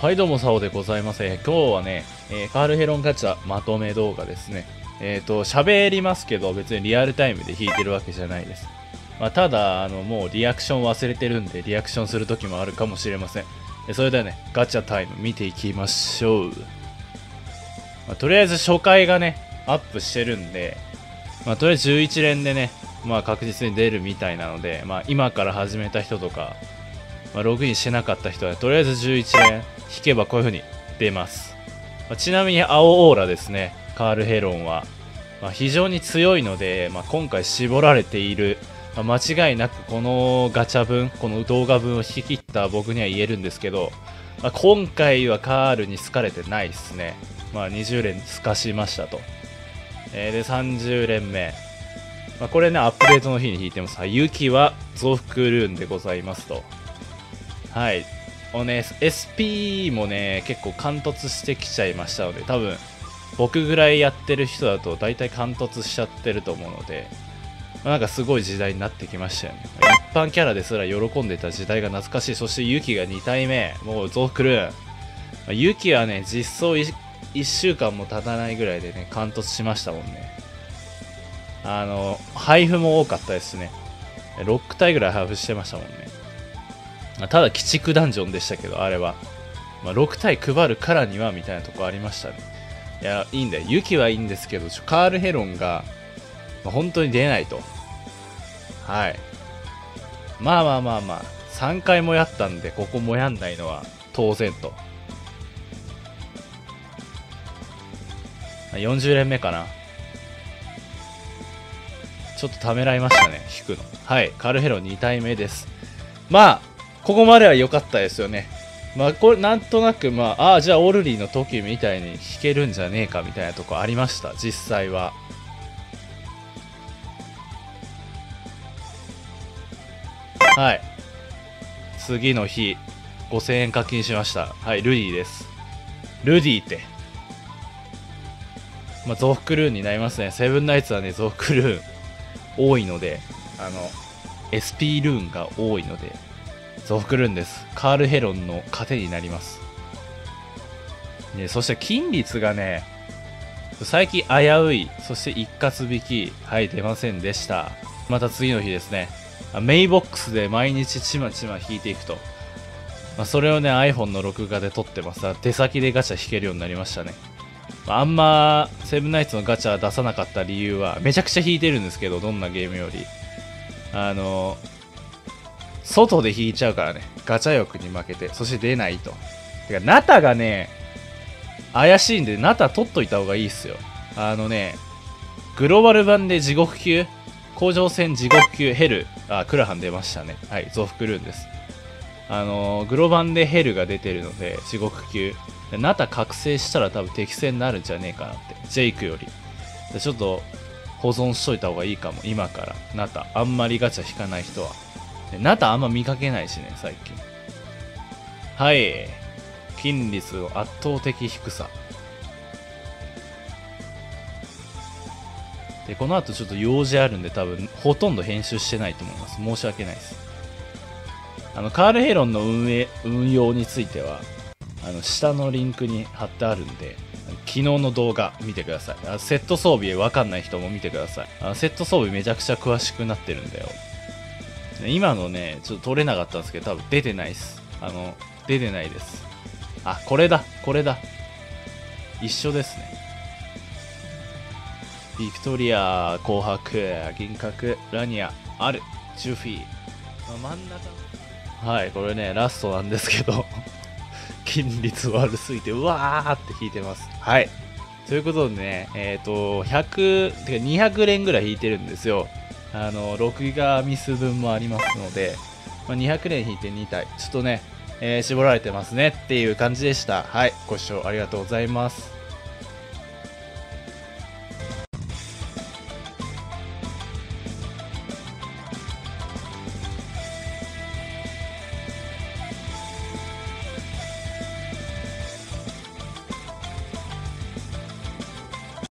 はいどうも、サオでございます。えー、今日はね、えー、カールヘロンガチャまとめ動画ですね。えっ、ー、と、喋りますけど、別にリアルタイムで弾いてるわけじゃないです。まあ、ただ、あの、もうリアクション忘れてるんで、リアクションする時もあるかもしれません。それではね、ガチャタイム見ていきましょう。まあ、とりあえず初回がね、アップしてるんで、まあ、とりあえず11連でね、まあ、確実に出るみたいなので、まあ、今から始めた人とか、まあ、ログインしてなかった人は、とりあえず11連引けばこういう風に出ます。まあ、ちなみに青オーラですね、カールヘロンは。まあ、非常に強いので、まあ、今回絞られている、まあ、間違いなくこのガチャ分、この動画分を引き切った僕には言えるんですけど、まあ、今回はカールに好かれてないですね。まあ、20連透かしましたと。えー、で、30連目。まあ、これね、アップデートの日に引いてます。雪は増幅ルーンでございますと。はい。おね、SP もね、結構貫突してきちゃいましたので、多分、僕ぐらいやってる人だと大体貫突しちゃってると思うので、まあ、なんかすごい時代になってきましたよね。一般キャラですら喜んでた時代が懐かしい。そしてユキが2体目、もう増幅ルーン。まあ、ユキはね、実装 1, 1週間も経たないぐらいでね、貫突しましたもんね。あの、配布も多かったですね。6体ぐらい配布してましたもんね。ただ鬼畜ダンジョンでしたけど、あれは。まあ、6体配るからにはみたいなとこありましたね。いや、いいんだよ。ユキはいいんですけど、カールヘロンが、まあ、本当に出ないと。はい。まあまあまあまあ、3回もやったんで、ここもやんないのは当然と。40連目かな。ちょっとためらいましたね、引くの。はい、カールヘロン2体目です。まあ、ここまでは良かったですよね。まあ、これ、なんとなく、まあ、ああ、じゃあ、オルリーの時みたいに弾けるんじゃねえかみたいなとこありました、実際は。はい。次の日、5000円課金しました。はい、ルディです。ルディって。まあ、増幅ルーンになりますね。セブンナイツはね、増幅ルーン多いので、あの、SP ルーンが多いので、増幅ルンです。カールヘロンの糧になります。ね、そして金率がね、最近危うい、そして一括引き、はい、出ませんでした。また次の日ですね。メイボックスで毎日ちまちま引いていくと。まあ、それをね、iPhone の録画で撮ってます。手先でガチャ引けるようになりましたね。まあ、あんま、セブンナイツのガチャ出さなかった理由は、めちゃくちゃ引いてるんですけど、どんなゲームより。あの、外で引いちゃうからね。ガチャ欲に負けて。そして出ないと。てか、ナタがね、怪しいんで、ナタ取っといた方がいいっすよ。あのね、グローバル版で地獄級、甲状腺地獄級？ヘル、あ、クラハン出ましたね。はい、増幅ルーンです。あのー、グロ版でヘルが出てるので、地獄級。ナタ覚醒したら多分適正になるんじゃねえかなって。ジェイクより。ちょっと保存しといた方がいいかも。今から。ナタ。あんまりガチャ引かない人は。ナタあんま見かけないしね、最近。はい。金率の圧倒的低さ。で、この後ちょっと用事あるんで多分ほとんど編集してないと思います。申し訳ないです。あの、カールヘロンの運営、運用については、あの、下のリンクに貼ってあるんで、昨日の動画見てください。あセット装備わかんない人も見てください。あセット装備めちゃくちゃ詳しくなってるんだよ。今のね、ちょっと撮れなかったんですけど、多分出てないっす。あの、出てないです。あ、これだ、これだ。一緒ですね。ビクトリア、紅白、銀閣、ラニア、ある、ジュフィー。まあ、真ん中はい、これね、ラストなんですけど 筋率悪すぎて、うわーって引いてます。はい。ということでね、えっ、ー、と、100、てか200連ぐらい引いてるんですよ。あの、録画ミス分もありますので、まあ、200連引いて2体。ちょっとね、えー、絞られてますねっていう感じでした。はい。ご視聴ありがとうございます。